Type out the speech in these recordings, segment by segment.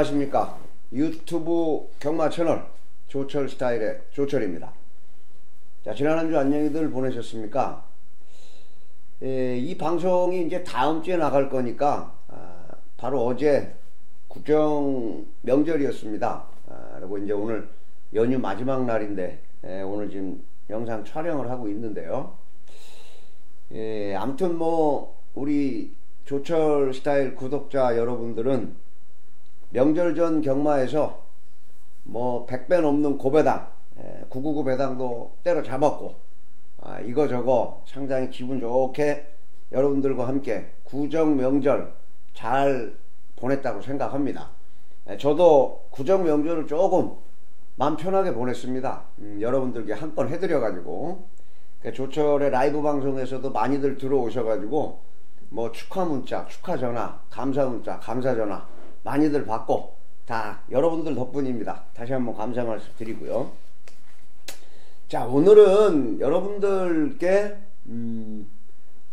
안녕하십니까. 유튜브 경마 채널 조철 스타일의 조철입니다. 자 지난 한 주 안녕히들 보내셨습니까? 에, 이 방송이 이제 다음 주에 나갈 거니까 아, 바로 어제 국정 명절이었습니다. 아, 그리고 이제 오늘 연휴 마지막 날인데 에, 오늘 지금 영상 촬영을 하고 있는데요. 예, 아무튼 뭐 우리 조철 스타일 구독자 여러분들은 명절 전 경마에서 뭐 100배 넘는 고배당 999 예, 배당도 때려 잡았고 아, 이거 저거 상당히 기분 좋게 여러분들과 함께 구정 명절 잘 보냈다고 생각합니다. 예, 저도 구정 명절을 조금 마음 편하게 보냈습니다. 음, 여러분들께 한 건 해드려가지고 그 조철의 라이브 방송에서도 많이들 들어오셔가지고 뭐 축하 문자, 축하 전화, 감사 문자, 감사 전화 많이들 받고 다 여러분들 덕분입니다. 다시 한번 감사 말씀 드리고요. 자 오늘은 여러분들께 음,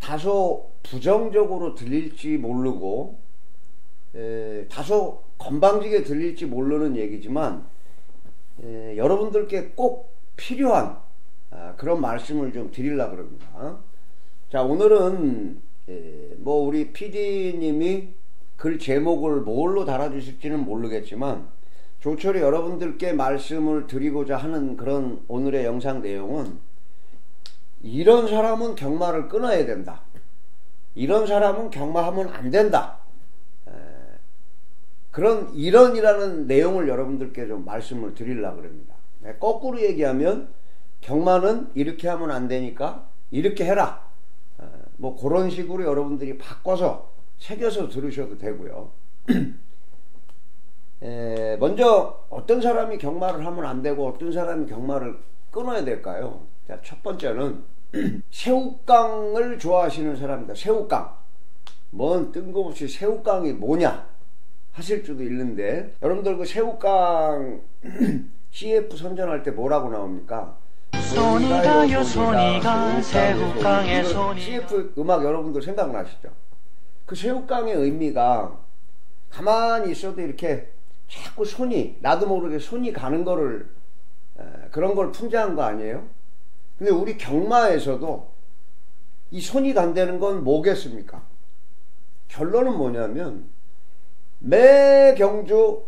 다소 부정적으로 들릴지 모르고 에, 다소 건방지게 들릴지 모르는 얘기지만 에, 여러분들께 꼭 필요한 아, 그런 말씀을 좀 드리려고 그럽니다. 자 오늘은 에, 뭐 우리 PD님이 글 제목을 뭘로 달아주실지는 모르겠지만 조철이 여러분들께 말씀을 드리고자 하는 그런 오늘의 영상 내용은 이런 사람은 경마를 끊어야 된다. 이런 사람은 경마하면 안 된다. 그런 이런이라는 내용을 여러분들께 좀 말씀을 드리려고 그럽니다. 네, 거꾸로 얘기하면 경마는 이렇게 하면 안 되니까 이렇게 해라. 뭐 그런 식으로 여러분들이 바꿔서 새겨서 들으셔도 되고요. 에, 먼저 어떤 사람이 경마를 하면 안 되고 어떤 사람이 경마를 끊어야 될까요? 자, 첫 번째는 새우깡을 좋아하시는 사람입니다. 새우깡. 뭔 뜬금없이 새우깡이 뭐냐 하실 수도 있는데 여러분들 그 새우깡 CF 선전할 때 뭐라고 나옵니까? 손이 가요 손이 가 새우깡에 손이 CF 음악 여러분들 생각나시죠? 그 새우깡의 의미가 가만히 있어도 이렇게 자꾸 손이 나도 모르게 손이 가는 거를 그런 걸 풍자한 거 아니에요? 근데 우리 경마에서도 이 손이 간다는 건 뭐겠습니까? 결론은 뭐냐면 매 경주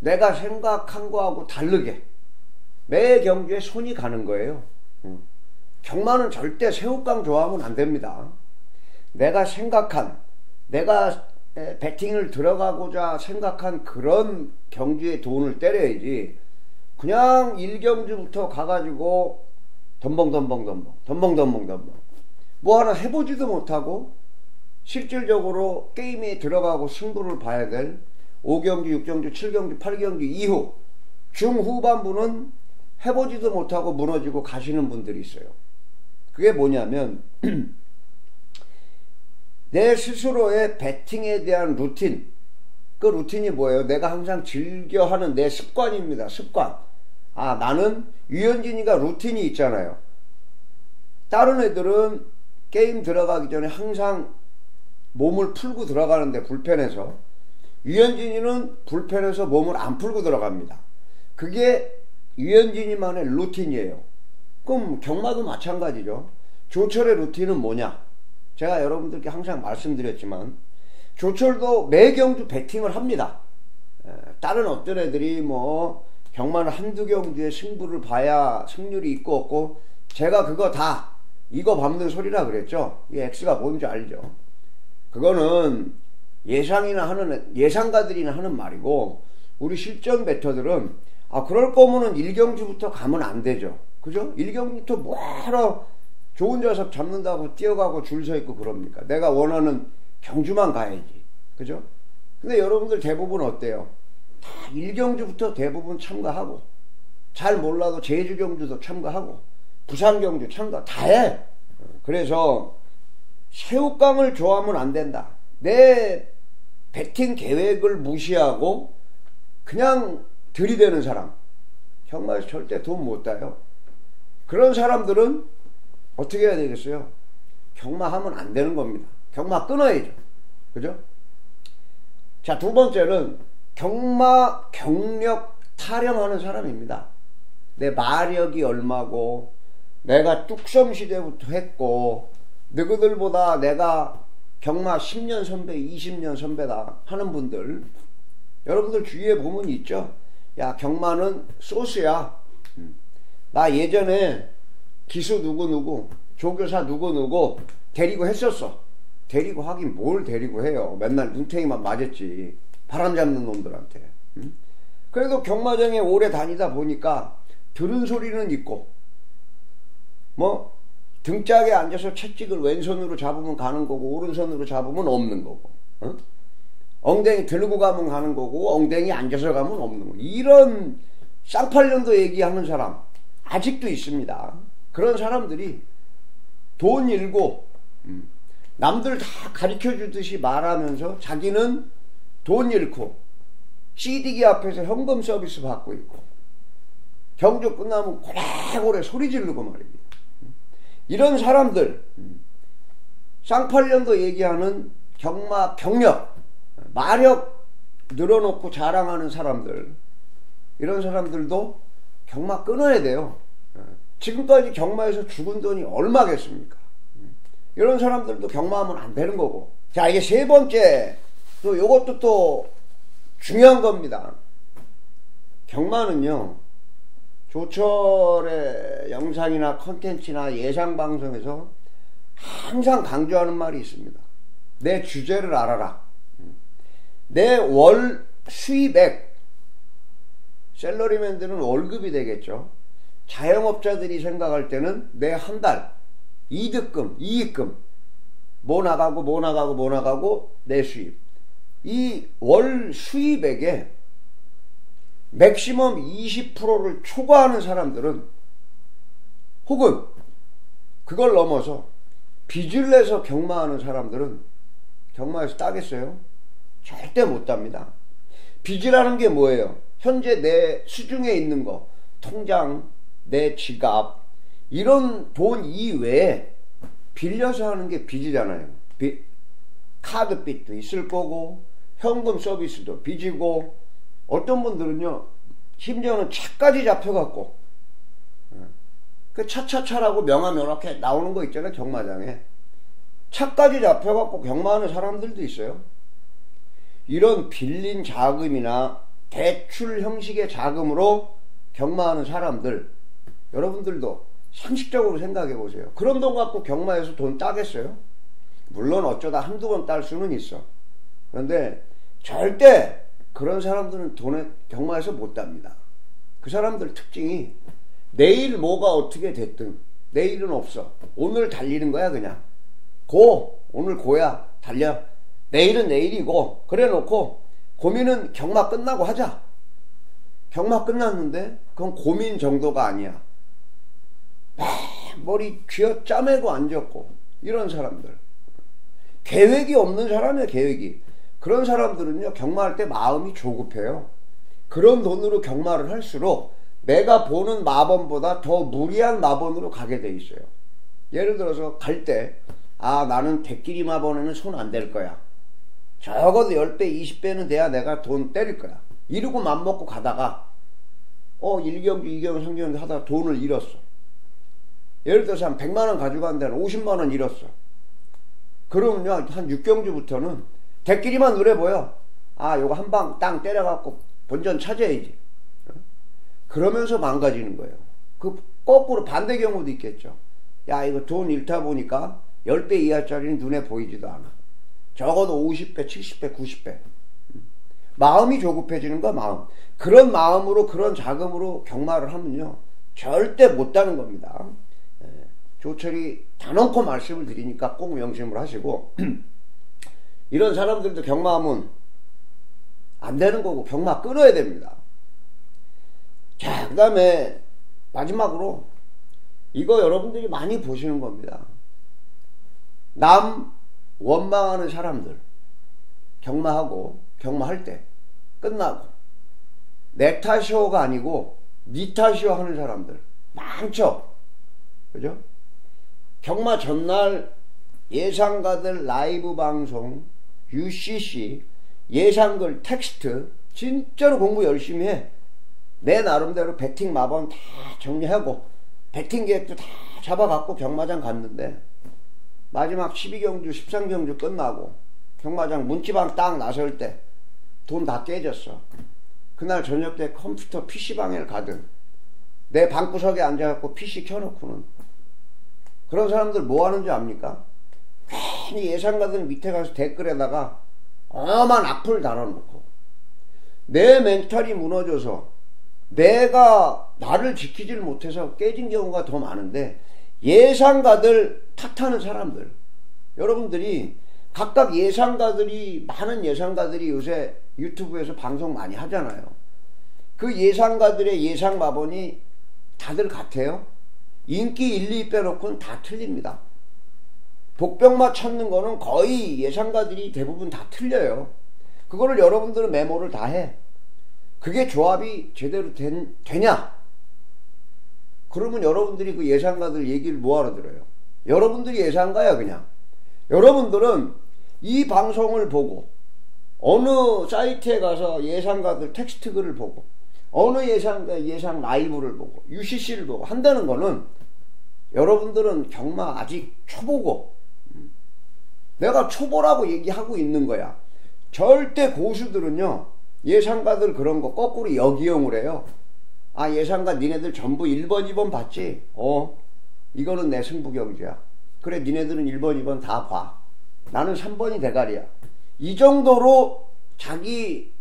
내가 생각한 거하고 다르게 매 경주에 손이 가는 거예요. 경마는 절대 새우깡 좋아하면 안 됩니다. 내가 생각한 내가 배팅을 들어가고자 생각한 그런 경주에 돈을 때려야지 그냥 1경주부터 가가지고 덤벙덤벙덤벙 덤벙덤벙덤벙 뭐 하나 해보지도 못하고 실질적으로 게임에 들어가고 승부를 봐야 될 5경주, 6경주, 7경주, 8경주 이후 중후반부는 해보지도 못하고 무너지고 가시는 분들이 있어요. 그게 뭐냐면 내 스스로의 배팅에 대한 루틴 그 루틴이 뭐예요? 내가 항상 즐겨하는 내 습관입니다. 습관 아 나는 유현진이가 루틴이 있잖아요. 다른 애들은 게임 들어가기 전에 항상 몸을 풀고 들어가는데 불편해서 유현진이는 불편해서 몸을 안 풀고 들어갑니다. 그게 유현진이만의 루틴이에요. 그럼 경마도 마찬가지죠. 조철의 루틴은 뭐냐? 제가 여러분들께 항상 말씀드렸지만 조철도 매 경주 배팅을 합니다. 다른 어떤 애들이 뭐 경마는 한두 경주에 승부를 봐야 승률이 있고 없고 제가 그거 다 이거 밟는 소리라 그랬죠. 이 X가 뭔지 알죠. 그거는 예상이나 하는 예상가들이나 하는 말이고 우리 실전 배터들은 아 그럴 거면은 1경주부터 가면 안 되죠. 그죠? 1경주부터 뭐하러 좋은 좌석 잡는다고 뛰어가고 줄 서 있고 그럽니까? 내가 원하는 경주만 가야지. 그죠? 근데 여러분들 대부분 어때요? 다 1경주부터 대부분 참가하고 잘 몰라도 제주 경주도 참가하고 부산 경주 참가 다 해. 그래서 새우깡을 좋아하면 안 된다. 내 배팅 계획을 무시하고 그냥 들이대는 사람 정말 절대 돈 못 따요. 그런 사람들은 어떻게 해야 되겠어요? 경마하면 안 되는 겁니다. 경마 끊어야죠. 그죠? 자, 두 번째는 경마 경력 타령하는 사람입니다. 내 마력이 얼마고 내가 뚝섬 시대부터 했고 너희들보다 내가 경마 10년 선배, 20년 선배다 하는 분들 여러분들 주위에 보면 있죠. 야 경마는 소스야. 음. 나 예전에 기수 누구누구 조교사 누구누구 데리고 했었어. 데리고 하긴 뭘 데리고 해요. 맨날 눈탱이만 맞았지. 바람 잡는 놈들한테. 음? 그래도 경마장에 오래 다니다 보니까 들은 소리는 있고 뭐 등짝에 앉아서 채찍을 왼손으로 잡으면 가는 거고 오른손으로 잡으면 없는 거고 어? 엉덩이 들고 가면 가는 거고 엉덩이 앉아서 가면 없는 거 이런 쌍팔년도 얘기하는 사람 아직도 있습니다 그런 사람들이 돈 잃고 음, 남들 다 가르쳐 주듯이 말하면서 자기는 돈 잃고 CD기 앞에서 현금 서비스 받고 있고 경주 끝나면 고래고래 소리 지르고 말입니다. 이런 사람들 쌍팔년도 얘기하는 경마 경력 마력 늘어놓고 자랑하는 사람들 이런 사람들도 경마 끊어야 돼요. 지금까지 경마에서 죽은 돈이 얼마겠습니까? 이런 사람들도 경마하면 안 되는 거고. 자, 이게 세 번째, 또 요것도 또 중요한 겁니다. 경마는요, 조철의 영상이나 컨텐츠나 예상 방송에서 항상 강조하는 말이 있습니다. 내 주제를 알아라. 내 월 수입액, 셀러리맨들은 월급이 되겠죠. 자영업자들이 생각할 때는 내 한 달, 이득금, 이익금, 뭐 나가고 뭐 나가고 뭐 나가고 내 수입. 이 월 수입액에 맥시멈 20%를 초과하는 사람들은 혹은 그걸 넘어서 빚을 내서 경마하는 사람들은 경마에서 따겠어요? 절대 못 답니다. 빚이라는 게 뭐예요? 현재 내 수중에 있는 거, 통장, 내 지갑, 이런 돈 이외에 빌려서 하는 게 빚이잖아요. 빚. 카드 빚도 있을 거고, 현금 서비스도 빚이고, 어떤 분들은요, 심지어는 차까지 잡혀갖고, 예. 그 차차차라고 명함 이렇게 나오는 거 있잖아요, 경마장에. 차까지 잡혀갖고 경마하는 사람들도 있어요. 이런 빌린 자금이나 대출 형식의 자금으로 경마하는 사람들, 여러분들도 상식적으로 생각해 보세요. 그런 돈 갖고 경마에서 돈 따겠어요? 물론 어쩌다 한두 번 딸 수는 있어. 그런데 절대 그런 사람들은 돈에 경마에서 못 답니다. 그 사람들 특징이 내일 뭐가 어떻게 됐든 내일은 없어. 오늘 달리는 거야 그냥. 고 오늘 고야 달려. 내일은 내일이고 그래 놓고 고민은 경마 끝나고 하자. 경마 끝났는데 그건 고민 정도가 아니야. 머리 쥐어 짜매고 앉았고 이런 사람들. 계획이 없는 사람이야 계획이. 그런 사람들은요, 경마할 때 마음이 조급해요. 그런 돈으로 경마를 할수록 내가 보는 마번보다 더 무리한 마번으로 가게 돼 있어요. 예를 들어서 갈 때, 아, 나는 대끼리 마번에는 손 안 댈 거야. 적어도 10배, 20배는 돼야 내가 돈 때릴 거야. 이러고 맘먹고 가다가, 어, 1경주, 2경주, 3경주 하다가 돈을 잃었어. 예를 들어서 한 100만 원 가져갔는데 한 50만 원 잃었어. 그러면요, 한 6경주부터는 대끼리만 눈에 보여. 아, 요거 한 방 땅 때려갖고 본전 찾아야지. 그러면서 망가지는 거예요. 그 거꾸로 반대 경우도 있겠죠. 야, 이거 돈 잃다 보니까 10배 이하짜리는 눈에 보이지도 않아. 적어도 50배, 70배, 90배. 마음이 조급해지는 거야, 마음. 그런 마음으로, 그런 자금으로 경마를 하면요. 절대 못 다는 겁니다. 예, 조철이 단언코 말씀을 드리니까 꼭 명심을 하시고, 이런 사람들도 경마하면 안 되는 거고 경마 끊어야 됩니다. 자, 그 다음에 마지막으로 이거 여러분들이 많이 보시는 겁니다. 남 원망하는 사람들 경마하고 경마할 때 끝나고 내 탓이오가 아니고 니 탓이오 하는 사람들 많죠. 그죠? 경마 전날 예상가들 라이브 방송 UCC 예상글 텍스트 진짜로 공부 열심히 해. 내 나름대로 배팅 마번 다 정리하고 배팅 계획도 다 잡아갖고 경마장 갔는데 마지막 12경주 13경주 끝나고 경마장 문지방 딱 나설 때 돈 다 깨졌어. 그날 저녁 때 컴퓨터 PC방에 가든 내 방구석에 앉아갖고 PC 켜놓고는 그런 사람들 뭐 하는지 압니까? 괜히 예상가들 밑에 가서 댓글에다가 엄한 악플 달아놓고 내 멘탈이 무너져서 내가 나를 지키질 못해서 깨진 경우가 더 많은데 예상가들 탓하는 사람들 여러분들이 각각 예상가들이 많은 예상가들이 요새 유튜브에서 방송 많이 하잖아요. 그 예상가들의 예상 마본이 다들 같아요. 인기 1, 2 빼놓고는 다 틀립니다. 복병마 찾는 거는 거의 예상가들이 대부분 다 틀려요. 그거를 여러분들은 메모를 다 해. 그게 조합이 제대로 된, 되냐? 그러면 여러분들이 그 예상가들 얘기를 뭐하러 들어요? 여러분들이 예상가야 그냥. 여러분들은 이 방송을 보고 어느 사이트에 가서 예상가들 텍스트 글을 보고 어느 예상가 예상 라이브를 보고 UCC를 보고 한다는 거는 여러분들은 경마 아직 초보고 내가 초보라고 얘기하고 있는 거야. 절대 고수들은요 예상가들 그런 거 거꾸로 역이용을 해요. 아 예상가 니네들 전부 1번 2번 봤지? 어 이거는 내 승부 경주야. 그래 니네들은 1번 2번 다 봐. 나는 3번이 대가리야. 이 정도로 자기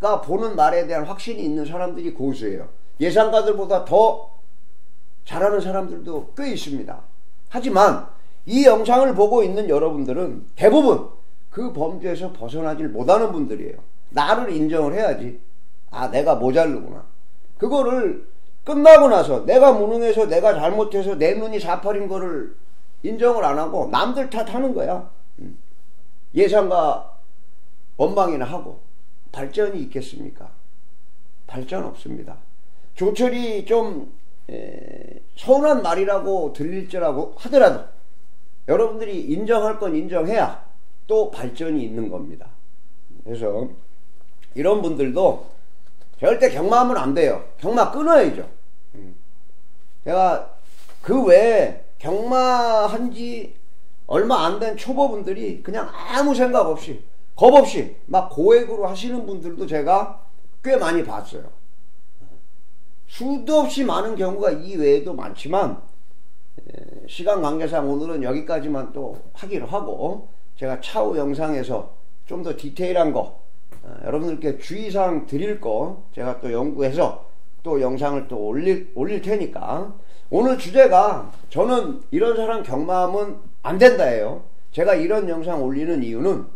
가 보는 말에 대한 확신이 있는 사람들이 고수예요. 예상가들보다 더 잘하는 사람들도 꽤 있습니다. 하지만 이 영상을 보고 있는 여러분들은 대부분 그 범죄에서 벗어나질 못하는 분들이에요. 나를 인정을 해야지. 아, 내가 모자르구나. 그거를 끝나고 나서 내가 무능해서 내가 잘못해서 내 눈이 사팔인 거를 인정을 안 하고 남들 탓하는 거야. 음. 예상과 원망이나 하고 발전이 있겠습니까? 발전 없습니다. 조철이 좀 에, 서운한 말이라고 들릴지라고 하더라도 여러분들이 인정할 건 인정해야 또 발전이 있는 겁니다. 그래서 이런 분들도 절대 경마하면 안 돼요. 경마 끊어야죠. 음. 제가 그 외에 경마한 지 얼마 안 된 초보분들이 그냥 아무 생각 없이 겁 없이 막 고액으로 하시는 분들도 제가 꽤 많이 봤어요. 수도 없이 많은 경우가 이 외에도 많지만 시간 관계상 오늘은 여기까지만 또 하기로 하고 제가 차후 영상에서 좀 더 디테일한 거 어, 여러분들께 주의사항 드릴 거 제가 또 연구해서 또 영상을 또 올릴, 올릴 테니까 오늘 주제가 저는 이런 사람 경마하면 안 된다예요. 제가 이런 영상 올리는 이유는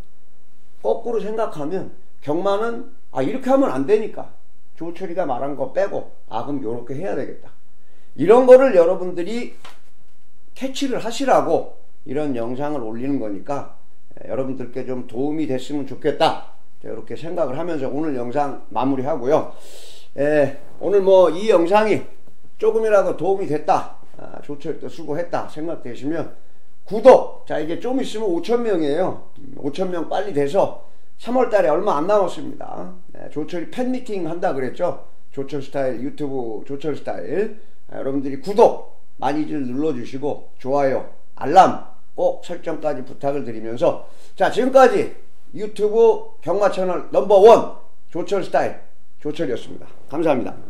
거꾸로 생각하면 경마는 아 이렇게 하면 안 되니까 조철이가 말한 거 빼고 아 그럼 이렇게 해야 되겠다. 이런 거를 여러분들이 캐치를 하시라고 이런 영상을 올리는 거니까 여러분들께 좀 도움이 됐으면 좋겠다. 이렇게 생각을 하면서 오늘 영상 마무리하고요. 에, 오늘 뭐 이 영상이 조금이라도 도움이 됐다. 아, 조철도 수고했다 생각되시면 구독. 자 이제 좀 있으면 5천명이에요. 5천명 빨리 돼서 3월 달에 얼마 안 남았습니다. 네, 조철이 팬미팅 한다 그랬죠? 조철 스타일 유튜브 조철 스타일. 아, 여러분들이 구독 많이들 눌러주시고 좋아요 알람 꼭 설정까지 부탁을 드리면서. 자 지금까지 유튜브 경마 채널 넘버원 조철 스타일 조철이었습니다. 감사합니다